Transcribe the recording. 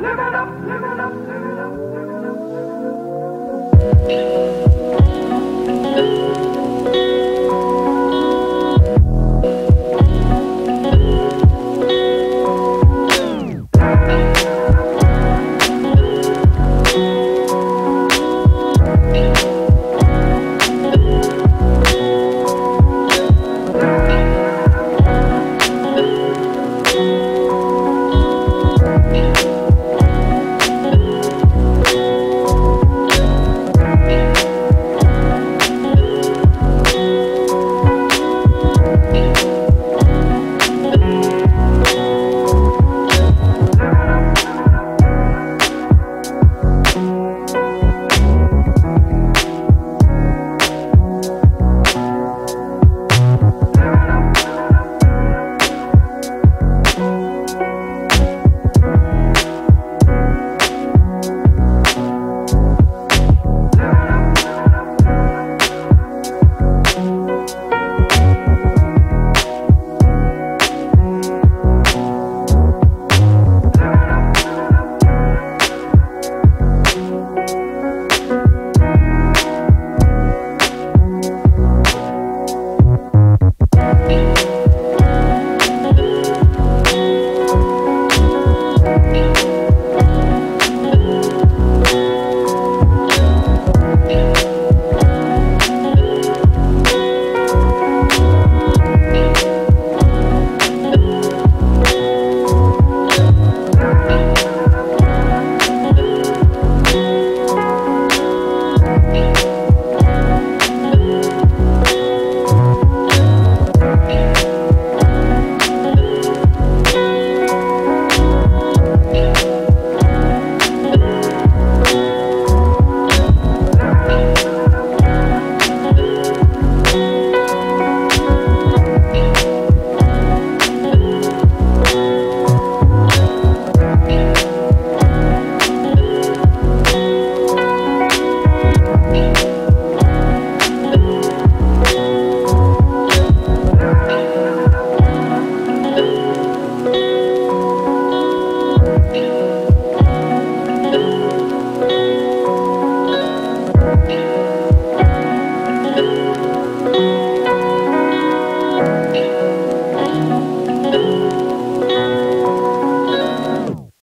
Live it up, live it up, live it up, live up.